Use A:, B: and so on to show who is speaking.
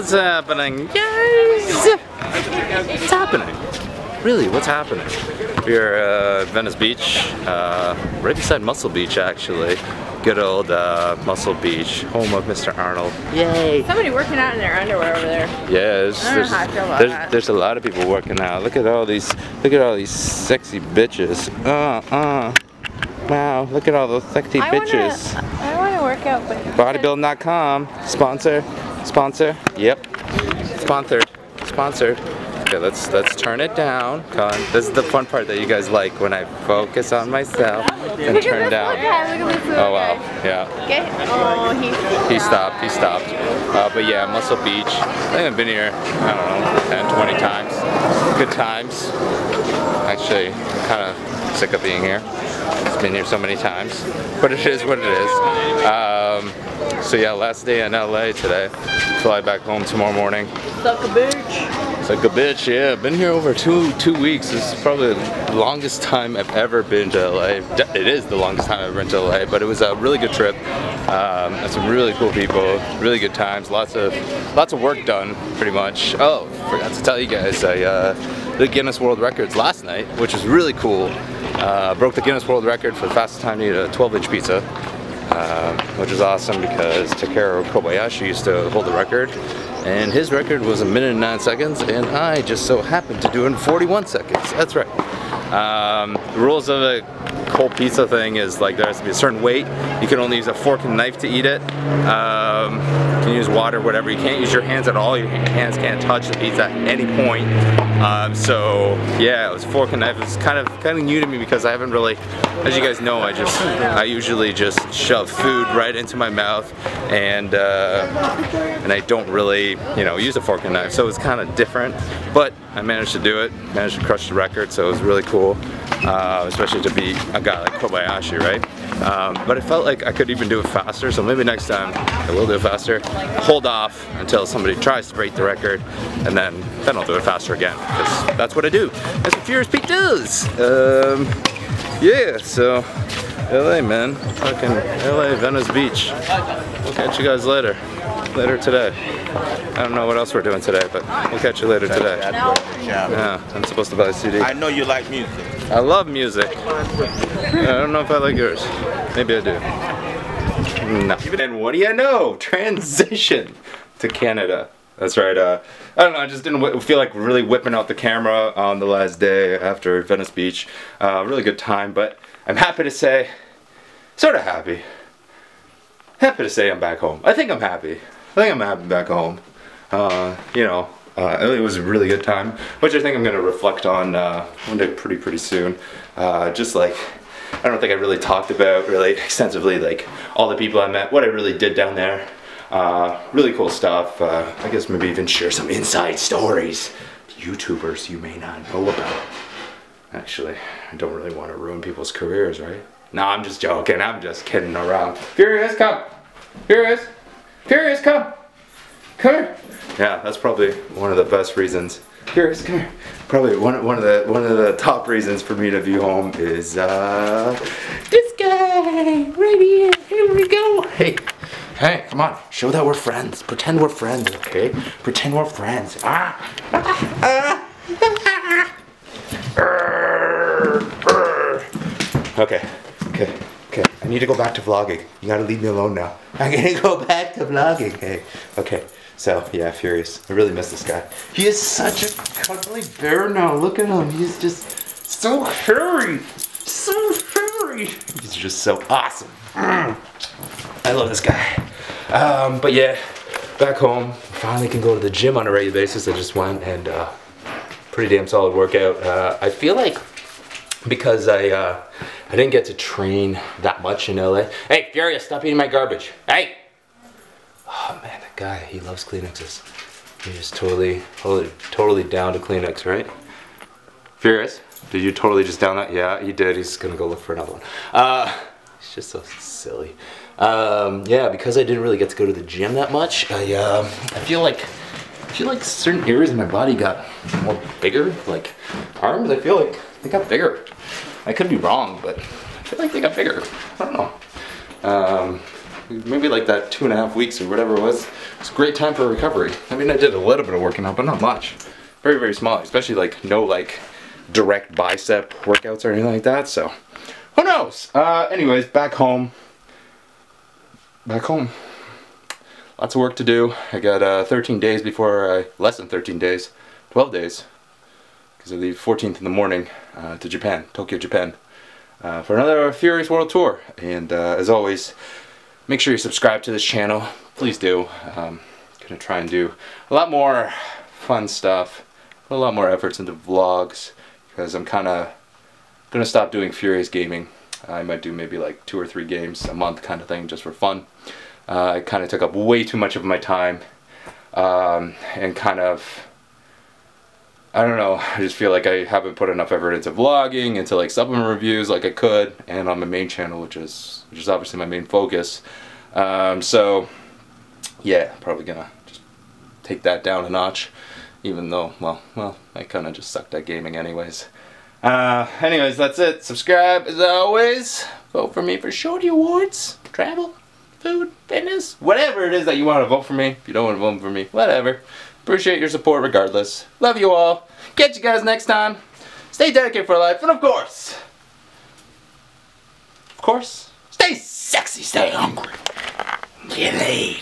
A: What's happening, guys? What's happening? Really, what's happening? We're uh, Venice Beach, uh, right beside Muscle Beach actually. Good old uh, Muscle Beach, home of Mr. Arnold. Yay!
B: Somebody working out in their underwear over there.
A: Yes,
B: I don't know how I feel about
A: there's,
B: that.
A: there's a lot of people working out. Look at all these, look at all these sexy bitches. Uh, uh. Wow, look at all those sexy
B: I
A: bitches.
B: wanna, I wanna work out, but
A: Bodybuilding.com, sponsor, sponsor, yep, sponsored, sponsored. Okay, let's let's turn it down. Come. This is the fun part that you guys like when I focus on myself and
B: look
A: turn
B: at this
A: down.
B: guy. Look at this
A: Oh wow,
B: guy.
A: yeah.
B: Okay. Oh, he.
A: He stopped, he stopped. Uh, but yeah, Muscle Beach. I think I've been here, I don't know, 10, 20 times. Good times. Actually, kind of sick of being here. It's been here so many times. But it is what it is. Um, so yeah, last day in LA today. Fly back home tomorrow morning.
B: Suck a bitch.
A: It's like a bitch, yeah. Been here over two two weeks. This is probably the longest time I've ever been to LA. It is the longest time I've been to LA, but it was a really good trip. Um, met some really cool people, really good times. Lots of lots of work done, pretty much. Oh, forgot to tell you guys, I uh, did Guinness World Records last night, which was really cool. Uh, broke the Guinness World Record for the fastest time to eat a 12-inch pizza um, which is awesome because Takeru Kobayashi used to hold the record, and his record was a minute and nine seconds, and I just so happened to do it in 41 seconds. That's right. Um, the rules of a cold pizza thing is like there has to be a certain weight. You can only use a fork and knife to eat it. Um, can use water, whatever. You can't use your hands at all. Your hands can't touch the pizza at any point. Um, so yeah, it was fork and knife. It's kind of kind of new to me because I haven't really, as you guys know, I just I usually just shove food right into my mouth, and uh, and I don't really you know use a fork and knife. So it's kind of different, but I managed to do it. Managed to crush the record, so it was really cool, uh, especially to beat a guy like Kobayashi, right? Um, but I felt like I could even do it faster, so maybe next time I will do it faster. Hold off until somebody tries to break the record, and then then I'll do it faster again, because that's what I do. That's what Furious Pete does. Um, yeah, so LA, man, fucking LA, Venice Beach. We'll catch you guys later, later today. I don't know what else we're doing today, but we'll catch you later today. Yeah, I'm supposed to buy a CD.
C: I know you like music.
A: I love music. I don't know if I like yours. Maybe I do. No. And what do you know? Transition to Canada. That's right. Uh, I don't know. I just didn't feel like really whipping out the camera on the last day after Venice Beach. Uh, really good time, but I'm happy to say, sort of happy. Happy to say I'm back home. I think I'm happy. I think I'm happy back home. Uh, you know, uh, it was a really good time, which I think I'm gonna reflect on uh, one day pretty pretty soon. Uh, just like I don't think I really talked about really extensively like all the people I met, what I really did down there. Uh, really cool stuff. Uh, I guess maybe even share some inside stories, YouTubers you may not know about. Actually, I don't really want to ruin people's careers, right? No, I'm just joking. I'm just kidding around. Furious, come. Furious. Furious, come. Come here. Yeah, that's probably one of the best reasons. Furious, come here. Probably one, one of the one of the top reasons for me to view home is uh this guy right here. Here we go. Hey, hey, come on. Show that we're friends. Pretend we're friends, okay? Pretend we're friends. Ah. ah, ah. Okay, okay, okay. I need to go back to vlogging. You gotta leave me alone now. I'm gonna go back vlogging. Hey, okay. So yeah, furious. I really miss this guy. He is such a cuddly bear now. Look at him. He's just so furry, so furry. He's just so awesome. Mm. I love this guy. Um, but yeah, back home. Finally can go to the gym on a regular basis. I just went and uh, pretty damn solid workout. Uh, I feel like because I uh, I didn't get to train that much in LA. Hey, Furious, stop eating my garbage. Hey. Oh man, that guy, he loves Kleenexes. He's just totally, totally, totally down to Kleenex, right? Furious, did you totally just down that? Yeah, he did. He's gonna go look for another one. Uh, it's just so silly. Um, yeah, because I didn't really get to go to the gym that much, I, uh, I feel like I feel like certain areas of my body got more bigger. Like arms, I feel like they got bigger. I could be wrong, but I feel like they got bigger. I don't know. Um, maybe like that two and a half weeks or whatever it was. It's a great time for recovery. I mean, I did a little bit of working out, but not much. Very, very small, especially like no like direct bicep workouts or anything like that. So who knows? Uh, anyways, back home. Back home. Lots of work to do. I got uh, 13 days before I, less than 13 days, 12 days, because I leave 14th in the morning uh, to Japan, Tokyo, Japan, uh, for another Furious World Tour. And uh, as always, make sure you subscribe to this channel. Please do. Um, gonna try and do a lot more fun stuff, put a lot more efforts into vlogs, because I'm kind of gonna stop doing Furious Gaming. I might do maybe like two or three games a month kind of thing just for fun. Uh, kind of took up way too much of my time um, and kind of I don't know I just feel like I haven't put enough effort into vlogging into like supplement reviews like I could and on my main channel which is which is obviously my main focus um, so yeah probably gonna just take that down a notch even though well well I kind of just sucked at gaming anyways uh, anyways, that's it. Subscribe as always. Vote for me for Shorty Awards. Travel, food, fitness, whatever it is that you want to vote for me. If you don't want to vote for me, whatever. Appreciate your support regardless. Love you all. Catch you guys next time. Stay dedicated for life. And of course, of course, stay sexy, stay hungry. Get laid.